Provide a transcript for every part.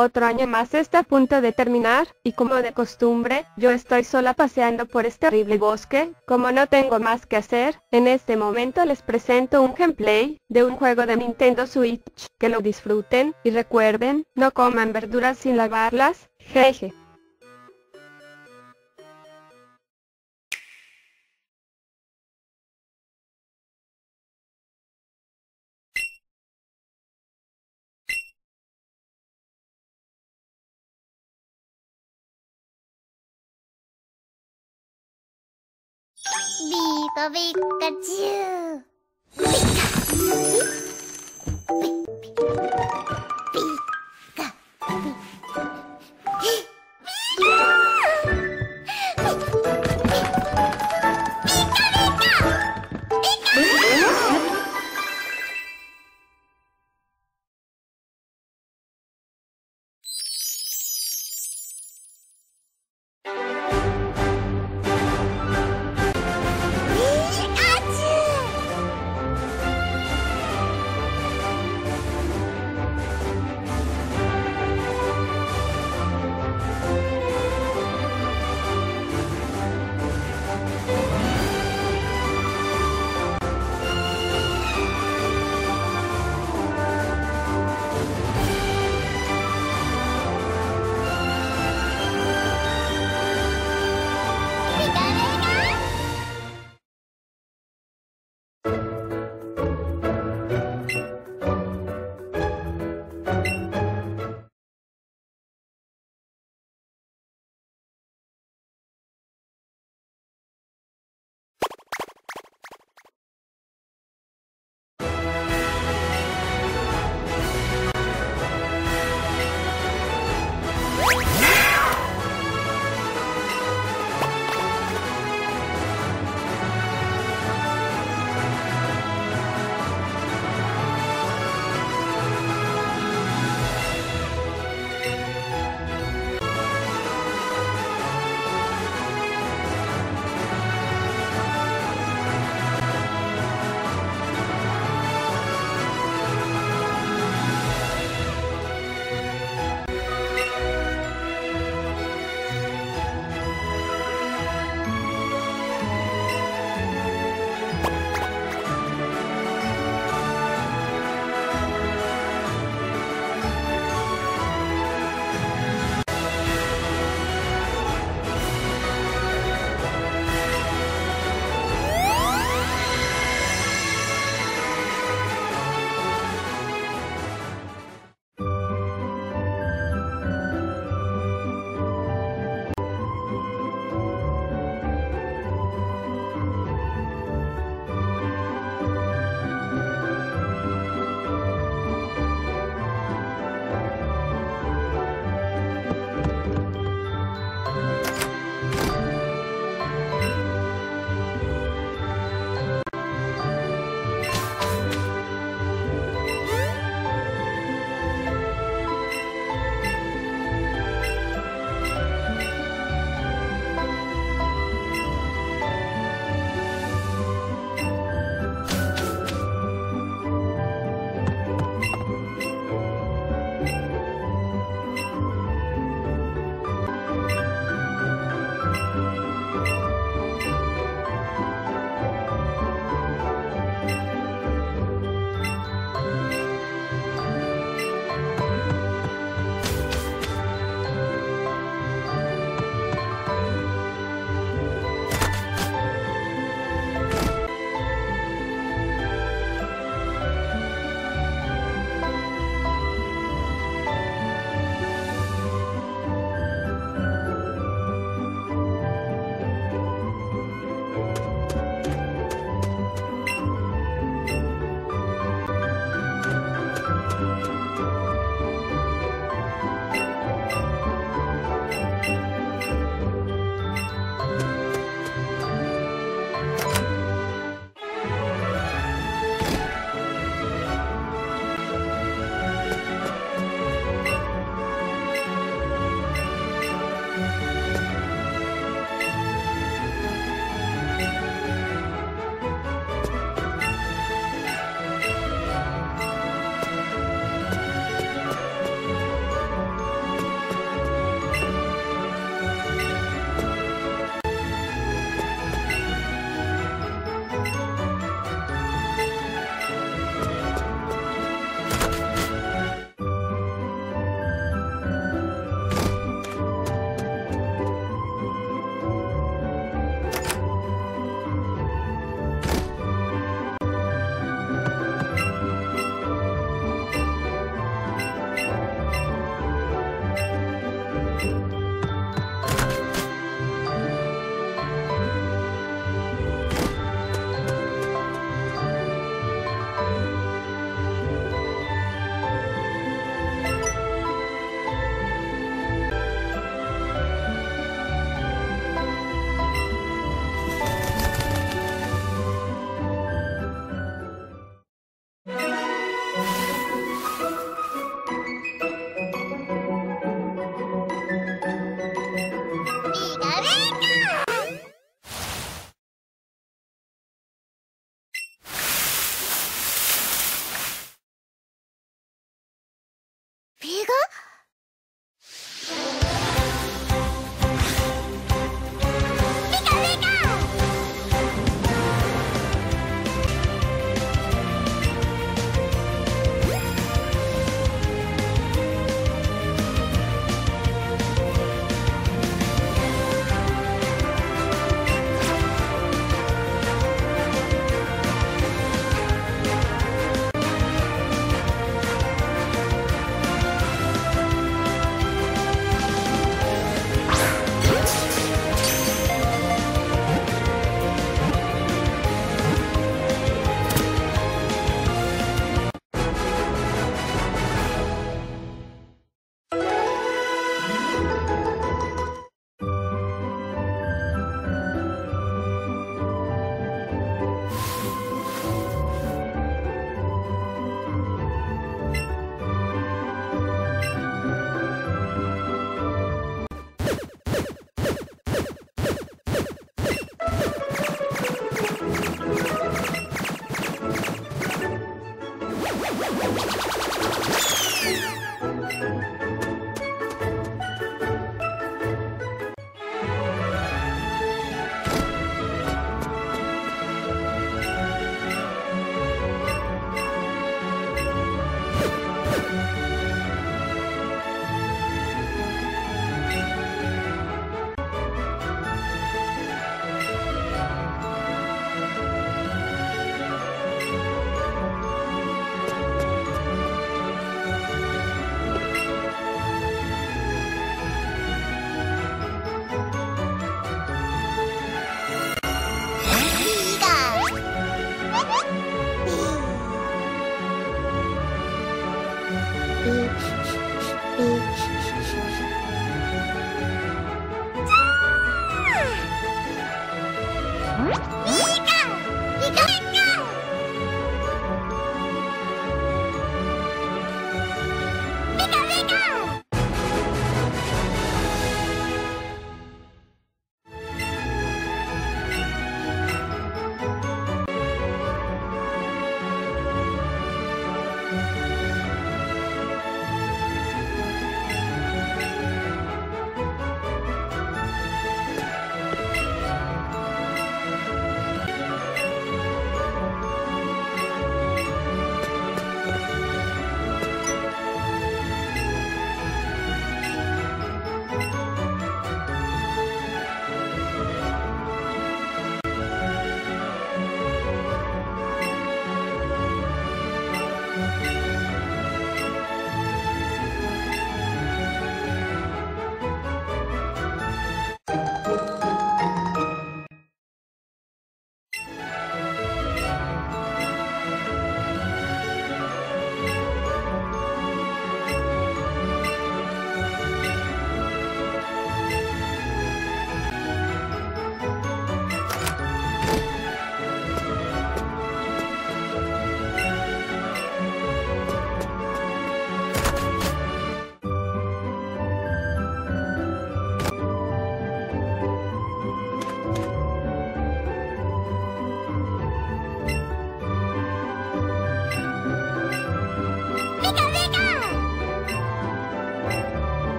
Otro año más está a punto de terminar, y como de costumbre, yo estoy sola paseando por este terrible bosque, como no tengo más que hacer, en este momento les presento un gameplay, de un juego de Nintendo Switch, que lo disfruten, y recuerden, no coman verduras sin lavarlas, jeje. カピカチュウ。ピカピカピカ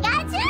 got you!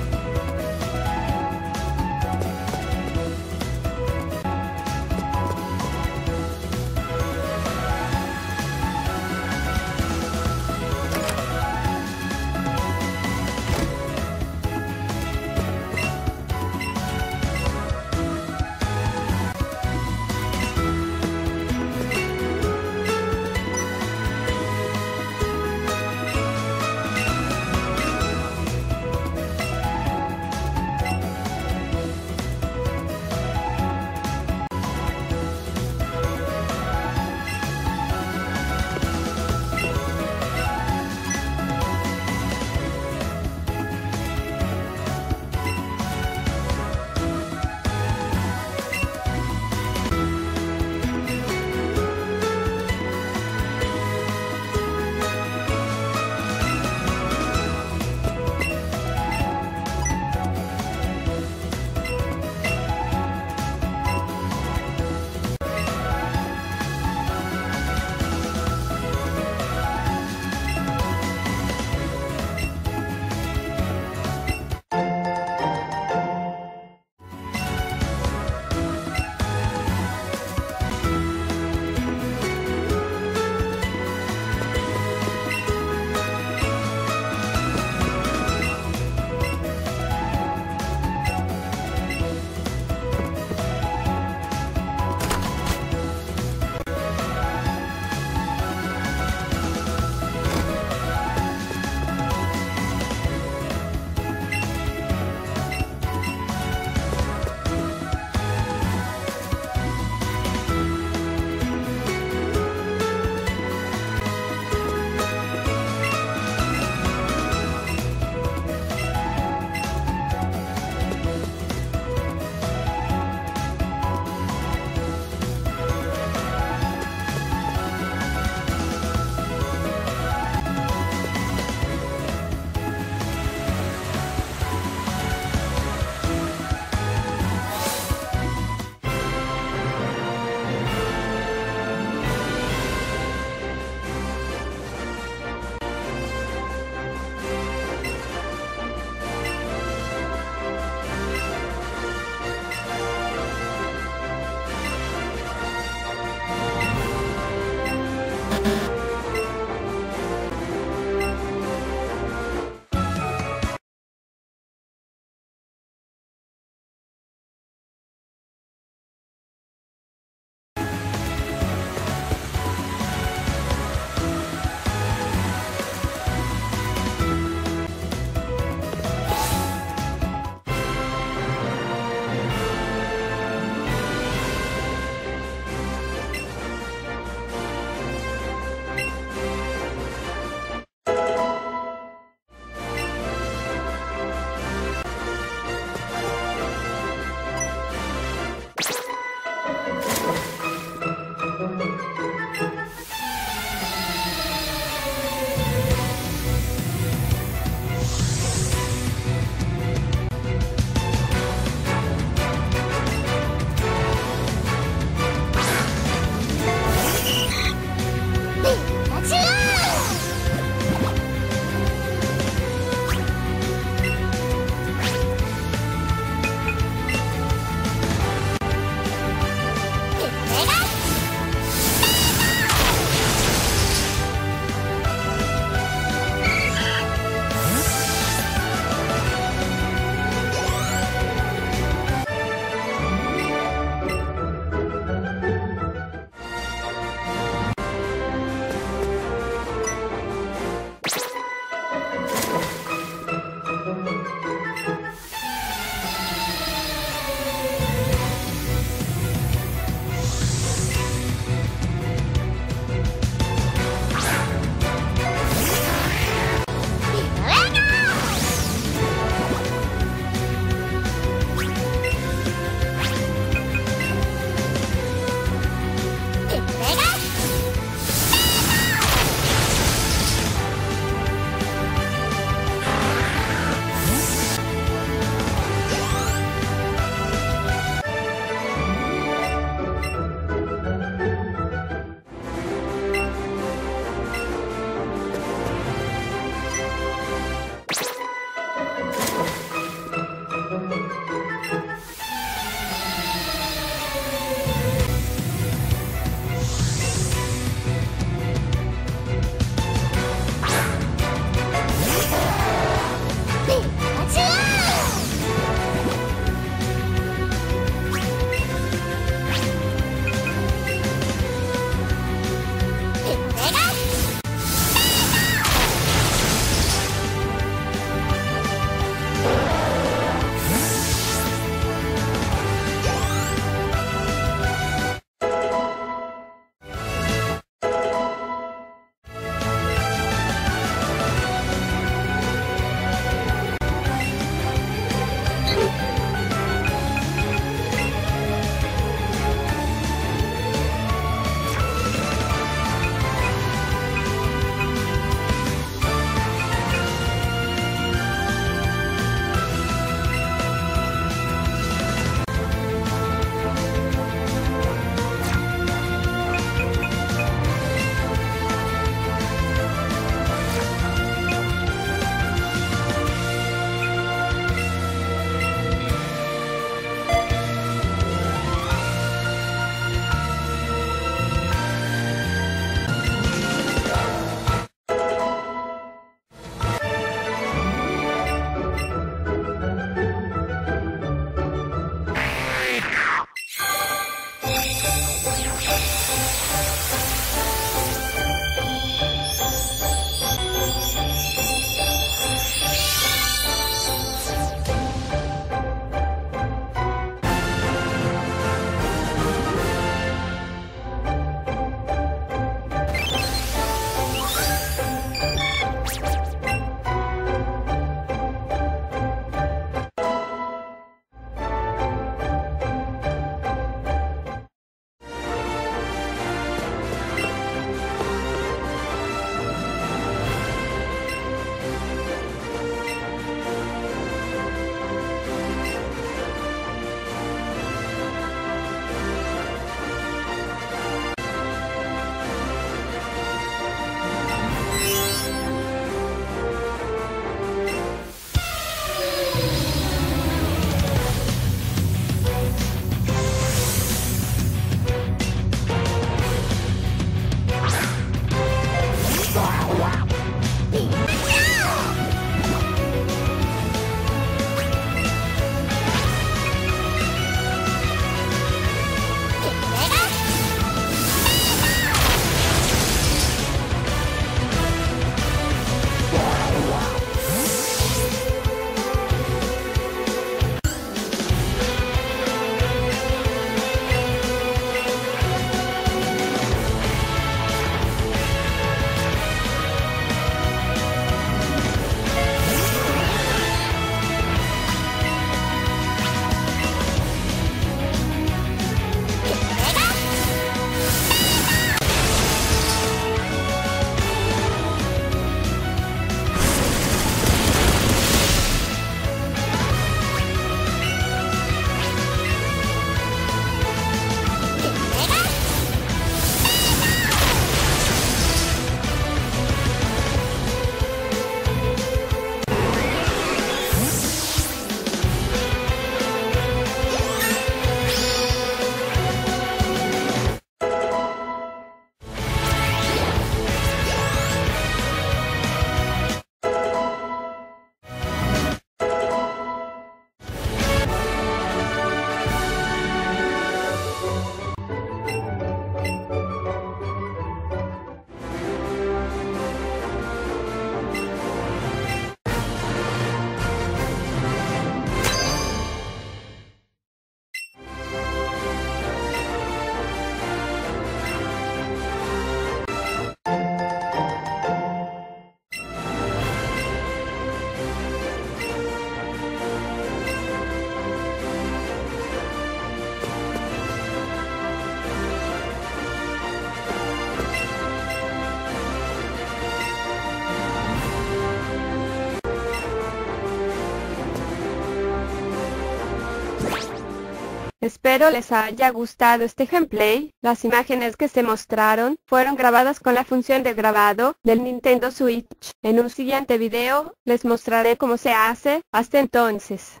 Espero les haya gustado este gameplay. Las imágenes que se mostraron fueron grabadas con la función de grabado del Nintendo Switch. En un siguiente video les mostraré cómo se hace. Hasta entonces.